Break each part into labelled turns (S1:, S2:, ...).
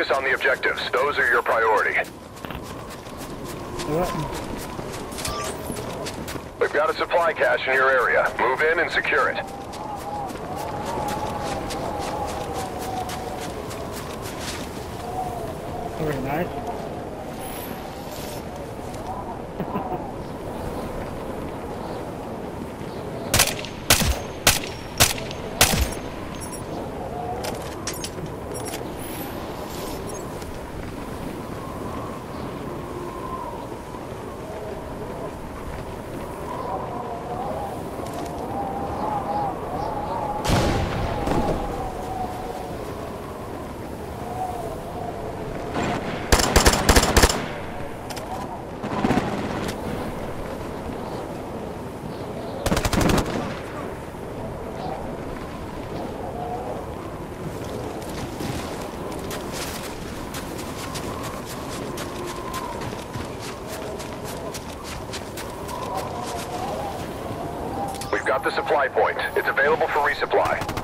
S1: Focus on the objectives. Those are your priority. We've got a supply cache in your area. Move in and secure it.
S2: Very nice.
S1: We've got the supply point. It's available for resupply.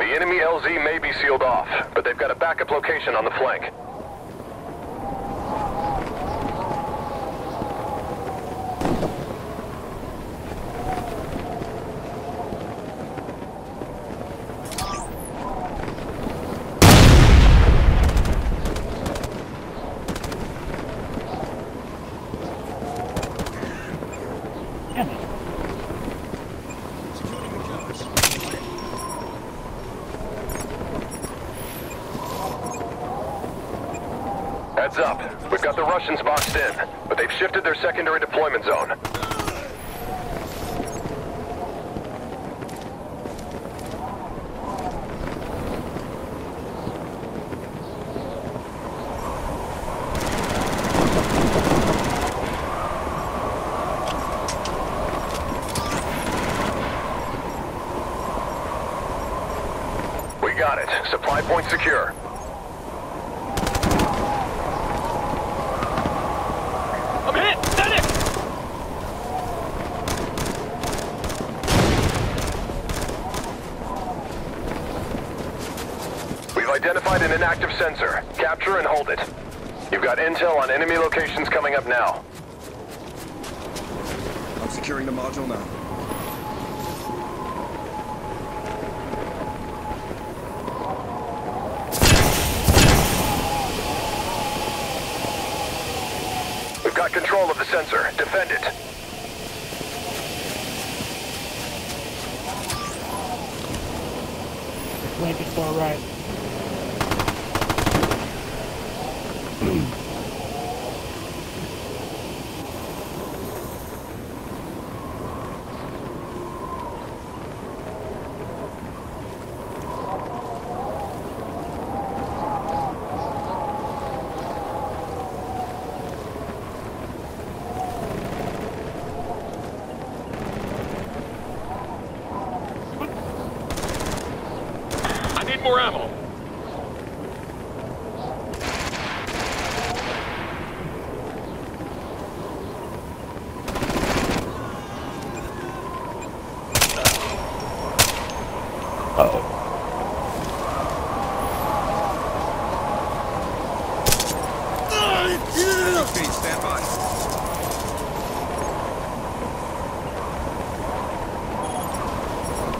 S1: The enemy LZ may be sealed off, but they've got a backup location on the flank. Heads up. We've got the Russians boxed in, but they've shifted their secondary deployment zone. We got it. Supply point secure.
S3: I'm hit! Medic!
S1: We've identified an inactive sensor. Capture and hold it. You've got intel on enemy locations coming up now.
S4: I'm securing the module now.
S1: We've got control of the sensor. Defend it.
S2: Flank is far right.
S3: More ammo.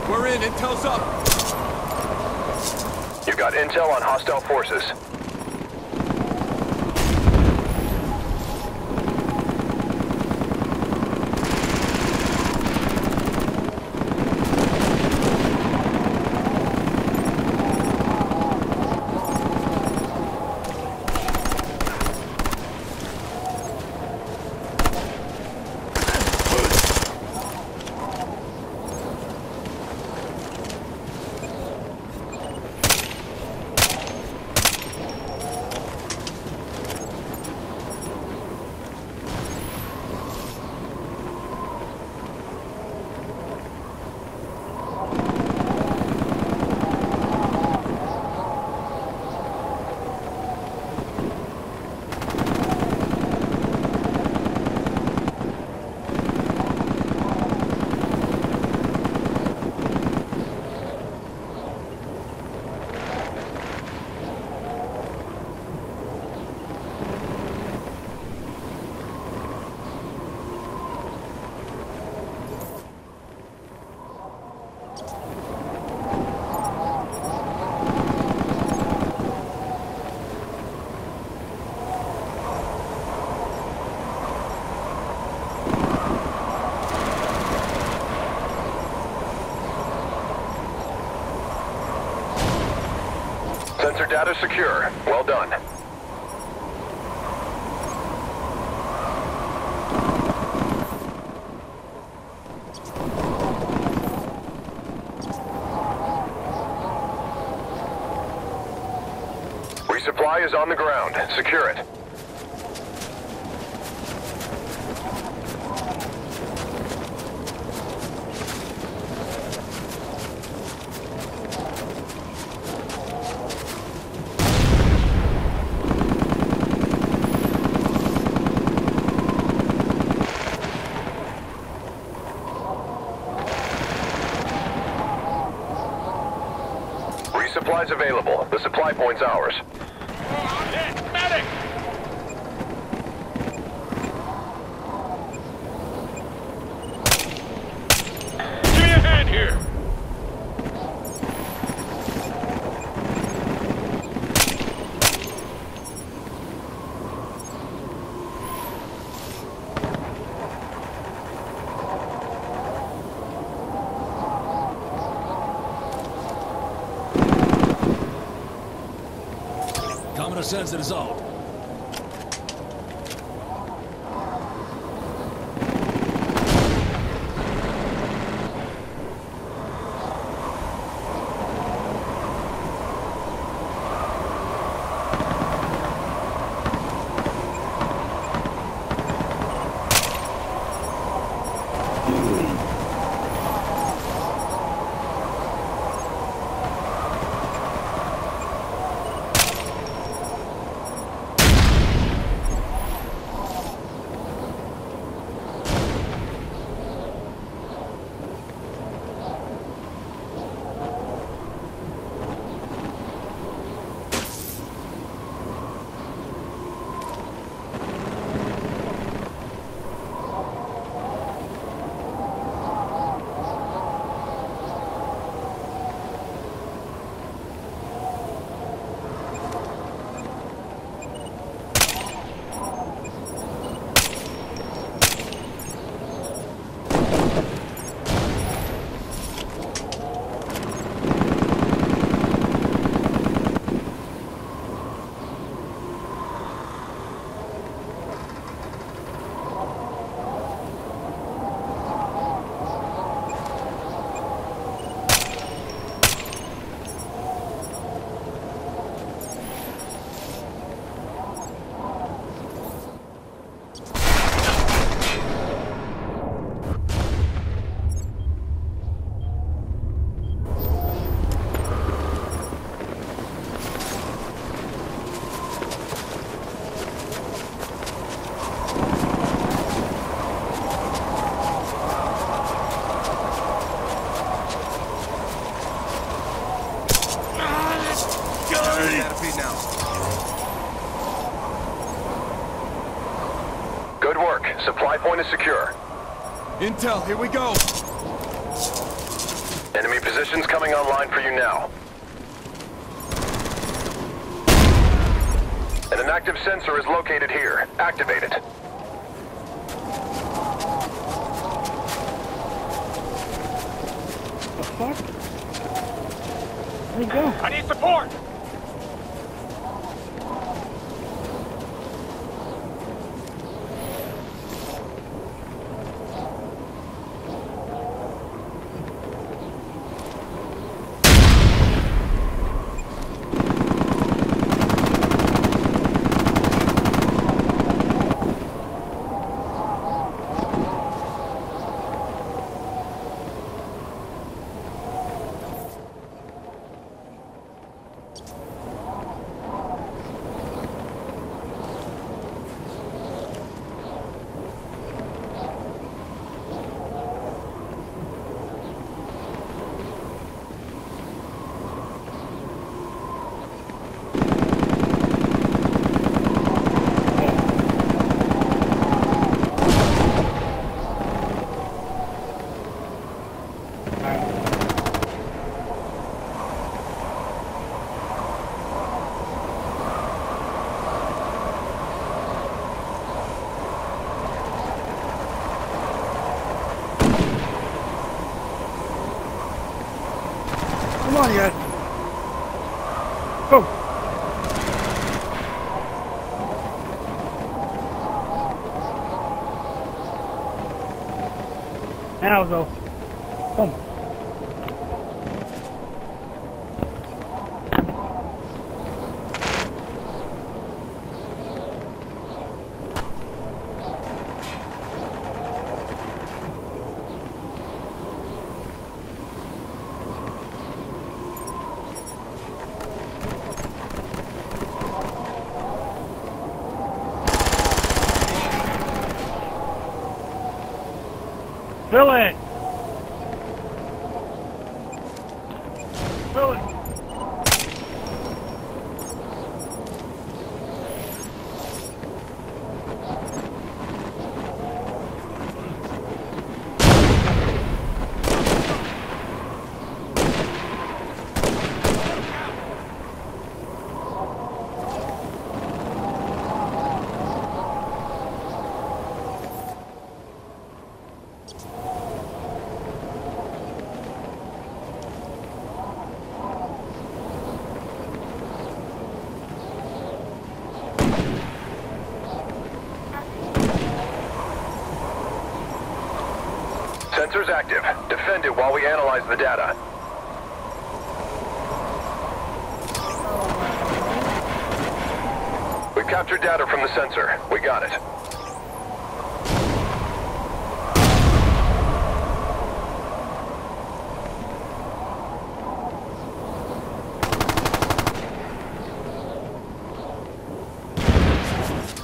S4: We're in. Intel's up.
S1: Got intel on hostile forces. Sensor data secure. Well done. Resupply is on the ground. Secure it. Resupplies available. The supply point's ours.
S3: I'm hit! Medic! Give me a hand here!
S5: Sends the result.
S1: Secure.
S4: Intel, here we go.
S1: Enemy positions coming online for you now. And an active sensor is located here. Activate it.
S2: The fuck? Where'd he go?
S3: I need support!
S2: Come on, you guys. Go. Now though. Pelé. It
S1: while we analyze the data. We've captured data from the sensor. We got it.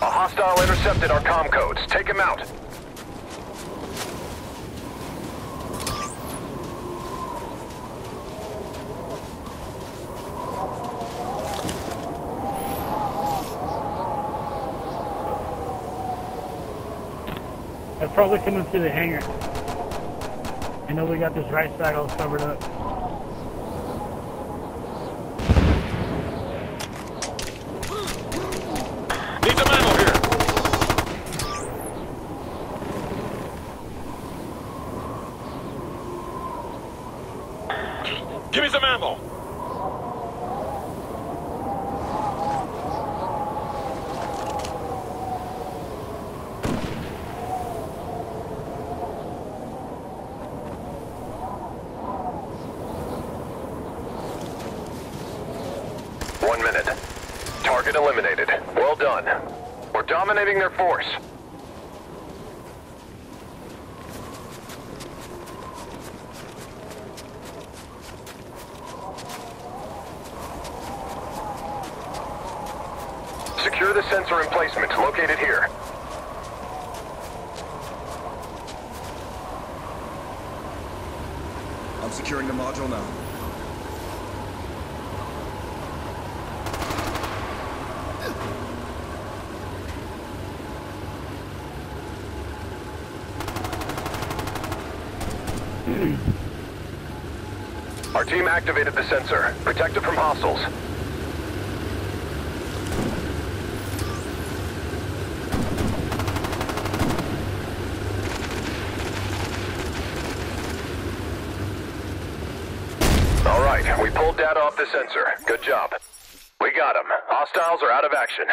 S1: A hostile intercepted our comm codes. Take him out.
S2: Probably coming through the hangar. I know we got this right side all covered up.
S3: Need some ammo here. Give me some ammo.
S1: We're dominating their force. Secure the sensor emplacement located here.
S4: I'm securing the module now.
S1: Our team activated the sensor. Protect it from hostiles. All right, we pulled data off the sensor. Good job. We got them. Hostiles are out of action.